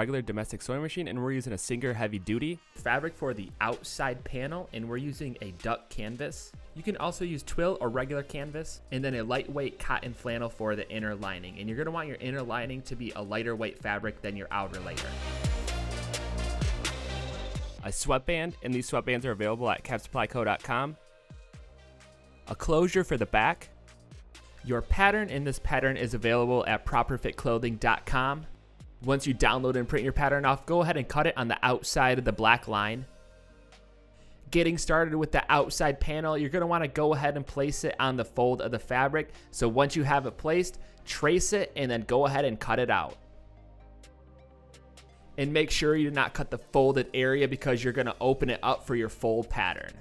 regular domestic sewing machine and we're using a Singer heavy duty. Fabric for the outside panel and we're using a duck canvas. You can also use twill or regular canvas and then a lightweight cotton flannel for the inner lining. And you're gonna want your inner lining to be a lighter weight fabric than your outer layer. A sweatband and these sweatbands are available at capsupplyco.com. A closure for the back your pattern in this pattern is available at properfitclothing.com. Once you download and print your pattern off, go ahead and cut it on the outside of the black line. Getting started with the outside panel, you're going to want to go ahead and place it on the fold of the fabric. So once you have it placed, trace it and then go ahead and cut it out. And make sure you do not cut the folded area because you're going to open it up for your fold pattern.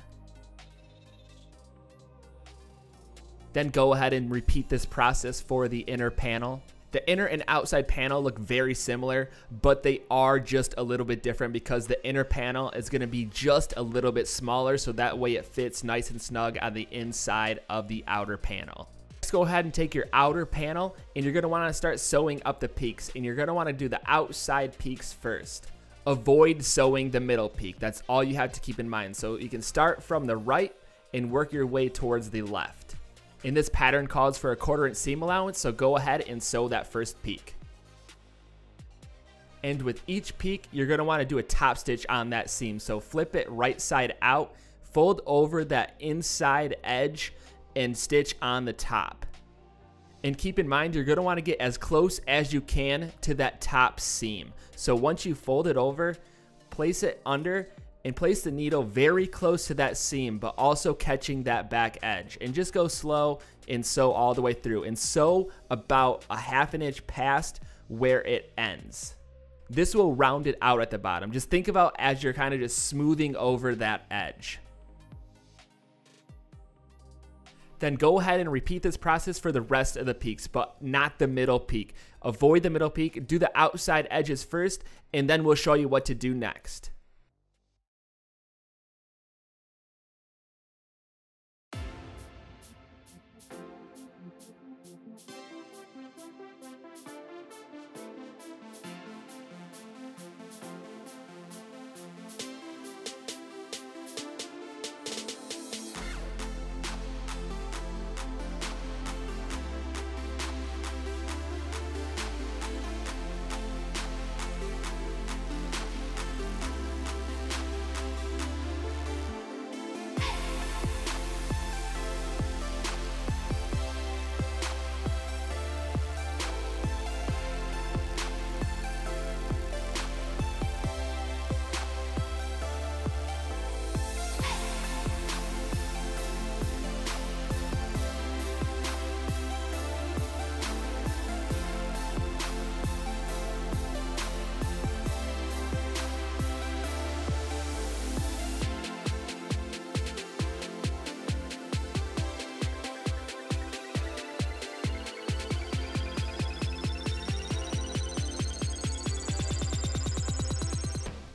Then go ahead and repeat this process for the inner panel. The inner and outside panel look very similar, but they are just a little bit different because the inner panel is going to be just a little bit smaller so that way it fits nice and snug on the inside of the outer panel. Let's go ahead and take your outer panel and you're going to want to start sewing up the peaks and you're going to want to do the outside peaks first. Avoid sewing the middle peak. That's all you have to keep in mind. So you can start from the right and work your way towards the left. In this pattern calls for a quarter inch seam allowance, so go ahead and sew that first peak. And with each peak, you're gonna wanna do a top stitch on that seam. So flip it right side out, fold over that inside edge and stitch on the top. And keep in mind, you're gonna wanna get as close as you can to that top seam. So once you fold it over, place it under and place the needle very close to that seam, but also catching that back edge. And just go slow and sew all the way through and sew about a half an inch past where it ends. This will round it out at the bottom. Just think about as you're kind of just smoothing over that edge. Then go ahead and repeat this process for the rest of the peaks, but not the middle peak. Avoid the middle peak, do the outside edges first, and then we'll show you what to do next.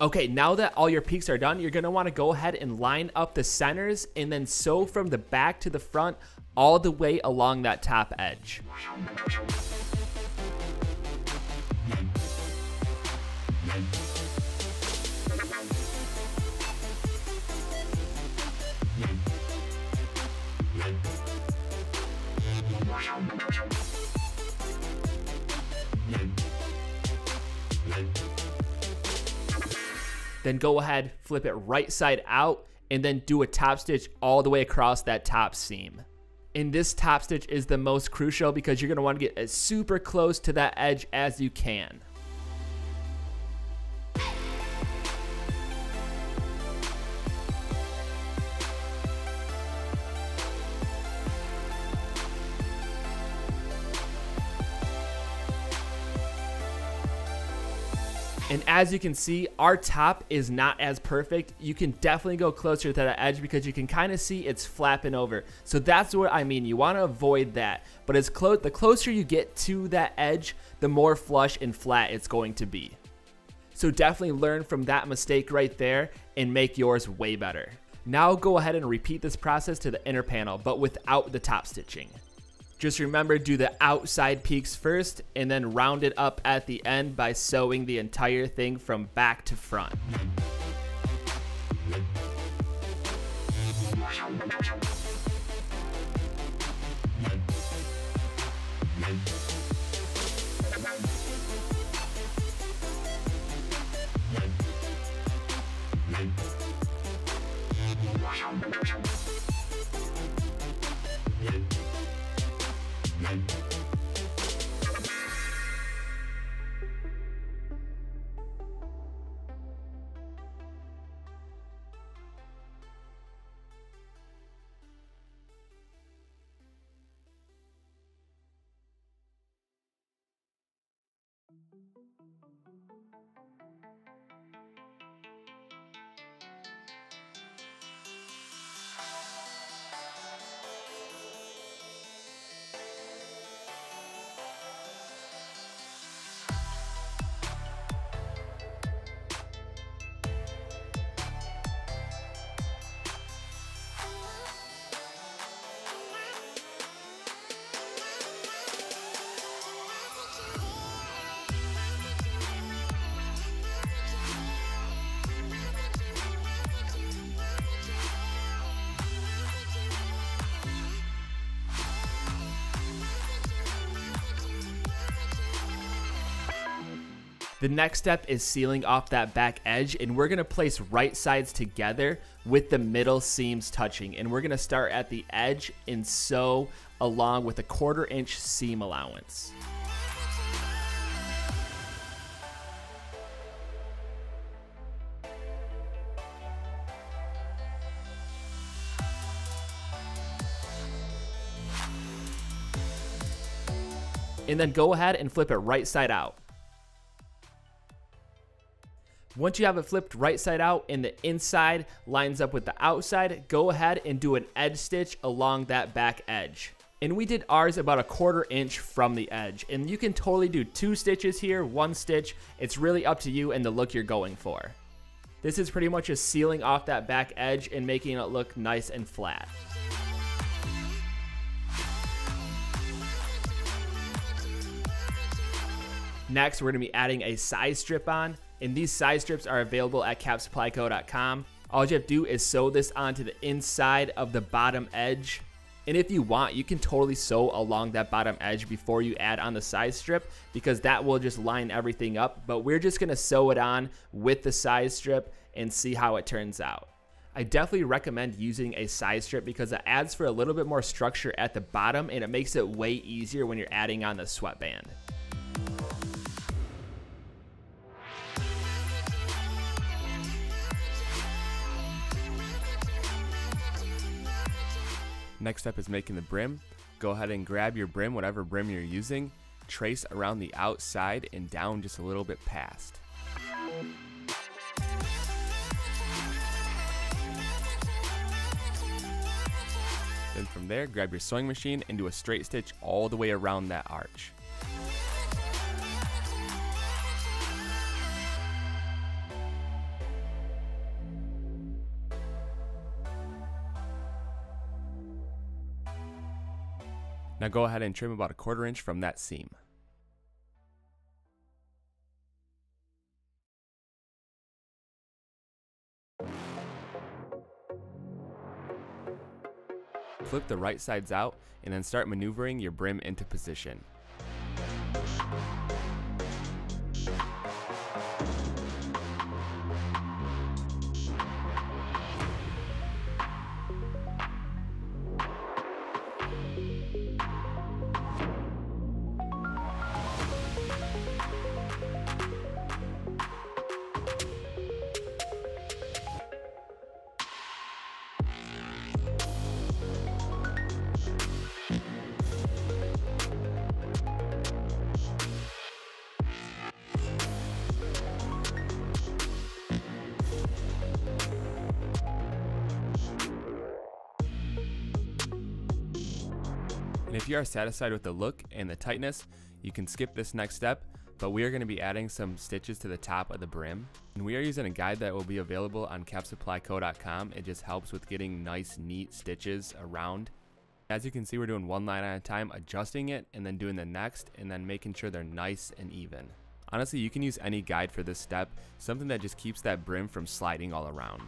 Okay, now that all your peaks are done, you're gonna wanna go ahead and line up the centers and then sew from the back to the front all the way along that top edge. Then go ahead, flip it right side out, and then do a top stitch all the way across that top seam. And this top stitch is the most crucial because you're gonna wanna get as super close to that edge as you can. And as you can see, our top is not as perfect. You can definitely go closer to that edge because you can kind of see it's flapping over. So that's what I mean. You want to avoid that. But as close, the closer you get to that edge, the more flush and flat it's going to be. So definitely learn from that mistake right there and make yours way better. Now go ahead and repeat this process to the inner panel, but without the top stitching. Just remember, do the outside peaks first and then round it up at the end by sewing the entire thing from back to front. The next step is sealing off that back edge and we're gonna place right sides together with the middle seams touching. And we're gonna start at the edge and sew along with a quarter inch seam allowance. And then go ahead and flip it right side out. Once you have it flipped right side out and the inside lines up with the outside, go ahead and do an edge stitch along that back edge. And we did ours about a quarter inch from the edge. And you can totally do two stitches here, one stitch. It's really up to you and the look you're going for. This is pretty much just sealing off that back edge and making it look nice and flat. Next, we're gonna be adding a side strip on and these side strips are available at capsupplyco.com. All you have to do is sew this onto the inside of the bottom edge. And if you want, you can totally sew along that bottom edge before you add on the side strip because that will just line everything up. But we're just gonna sew it on with the side strip and see how it turns out. I definitely recommend using a side strip because it adds for a little bit more structure at the bottom and it makes it way easier when you're adding on the sweatband. Next step is making the brim. Go ahead and grab your brim, whatever brim you're using, trace around the outside and down just a little bit past. Then from there, grab your sewing machine and do a straight stitch all the way around that arch. Now go ahead and trim about a quarter inch from that seam. Flip the right sides out and then start maneuvering your brim into position. If you are satisfied with the look and the tightness, you can skip this next step, but we are going to be adding some stitches to the top of the brim. And we are using a guide that will be available on capsupplyco.com. It just helps with getting nice, neat stitches around As you can see, we're doing one line at a time, adjusting it, and then doing the next, and then making sure they're nice and even. Honestly, you can use any guide for this step, something that just keeps that brim from sliding all around.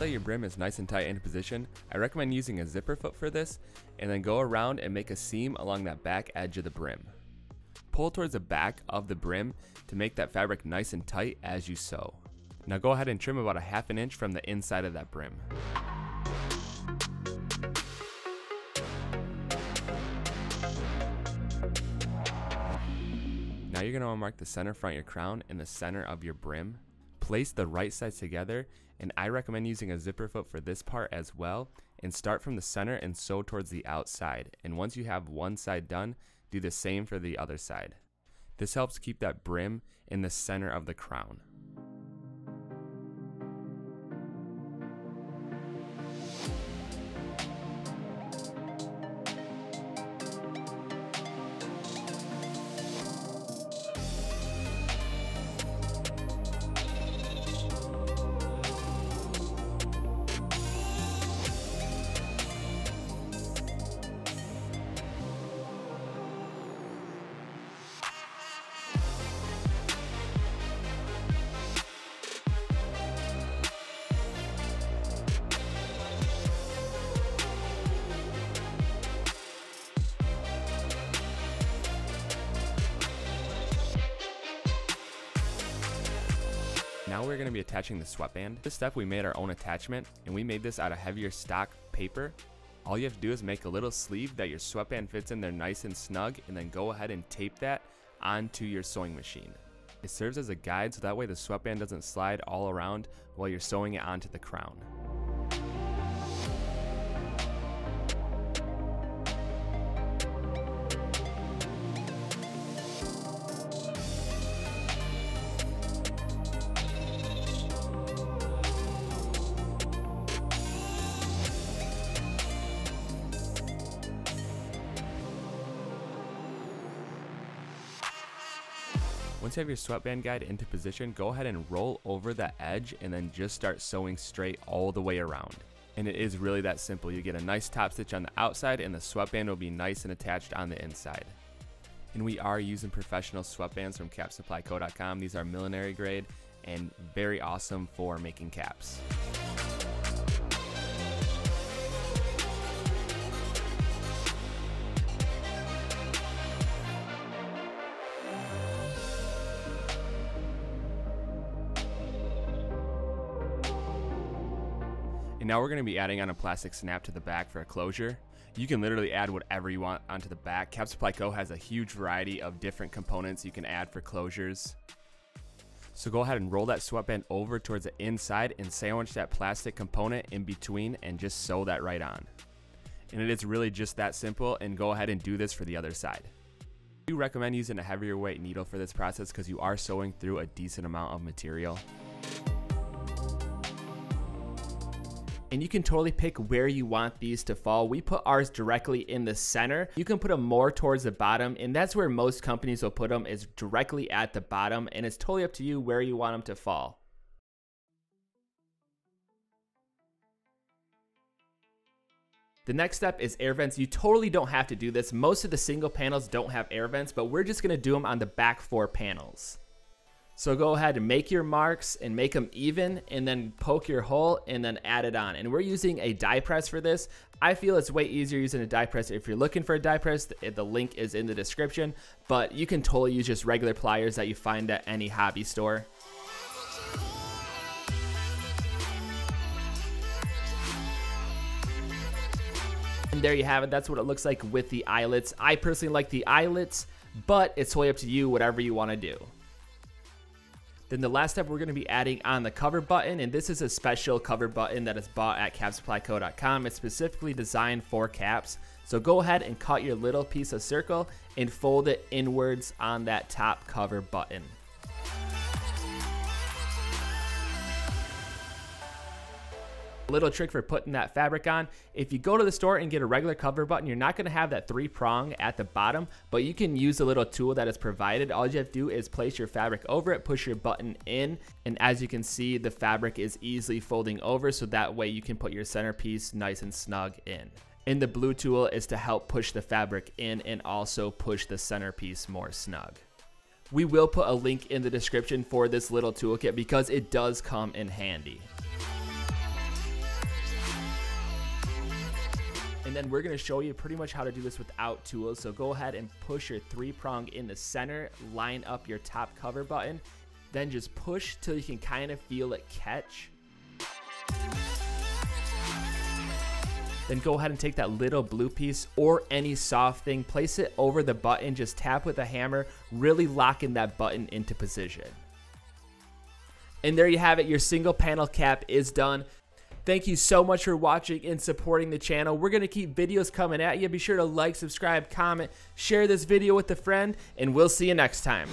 That your brim is nice and tight into position, I recommend using a zipper foot for this, and then go around and make a seam along that back edge of the brim. Pull towards the back of the brim to make that fabric nice and tight as you sew. Now go ahead and trim about a half an inch from the inside of that brim. Now you're going to mark the center front of your crown and the center of your brim. Place the right sides together and I recommend using a zipper foot for this part as well and start from the center and sew towards the outside and once you have one side done do the same for the other side. This helps keep that brim in the center of the crown. Now we're going to be attaching the sweatband. This step we made our own attachment and we made this out of heavier stock paper. All you have to do is make a little sleeve that your sweatband fits in there nice and snug and then go ahead and tape that onto your sewing machine. It serves as a guide so that way the sweatband doesn't slide all around while you're sewing it onto the crown. Once you have your sweatband guide into position, go ahead and roll over the edge and then just start sewing straight all the way around. And it is really that simple. You get a nice top stitch on the outside and the sweatband will be nice and attached on the inside. And we are using professional sweatbands from capsupplyco.com. These are millinery grade and very awesome for making caps. Now we're going to be adding on a plastic snap to the back for a closure. You can literally add whatever you want onto the back. Cap Supply Co. has a huge variety of different components you can add for closures. So go ahead and roll that sweatband over towards the inside and sandwich that plastic component in between and just sew that right on. And it is really just that simple and go ahead and do this for the other side. I do recommend using a heavier weight needle for this process because you are sewing through a decent amount of material. And you can totally pick where you want these to fall. We put ours directly in the center. You can put them more towards the bottom, and that's where most companies will put them is directly at the bottom, and it's totally up to you where you want them to fall. The next step is air vents. You totally don't have to do this. Most of the single panels don't have air vents, but we're just gonna do them on the back four panels. So go ahead and make your marks and make them even and then poke your hole and then add it on. And we're using a die press for this. I feel it's way easier using a die press. If you're looking for a die press, the link is in the description, but you can totally use just regular pliers that you find at any hobby store. And there you have it. That's what it looks like with the eyelets. I personally like the eyelets, but it's totally up to you, whatever you want to do. Then the last step we're going to be adding on the cover button, and this is a special cover button that is bought at capsupplyco.com. It's specifically designed for caps. So go ahead and cut your little piece of circle and fold it inwards on that top cover button. Little trick for putting that fabric on. If you go to the store and get a regular cover button, you're not gonna have that three prong at the bottom, but you can use a little tool that is provided. All you have to do is place your fabric over it, push your button in, and as you can see, the fabric is easily folding over, so that way you can put your centerpiece nice and snug in. And the blue tool is to help push the fabric in and also push the centerpiece more snug. We will put a link in the description for this little toolkit because it does come in handy. And then we're gonna show you pretty much how to do this without tools. So go ahead and push your three prong in the center, line up your top cover button, then just push till you can kind of feel it catch. Then go ahead and take that little blue piece or any soft thing, place it over the button, just tap with a hammer, really locking that button into position. And there you have it, your single panel cap is done. Thank you so much for watching and supporting the channel. We're going to keep videos coming at you. Be sure to like, subscribe, comment, share this video with a friend, and we'll see you next time.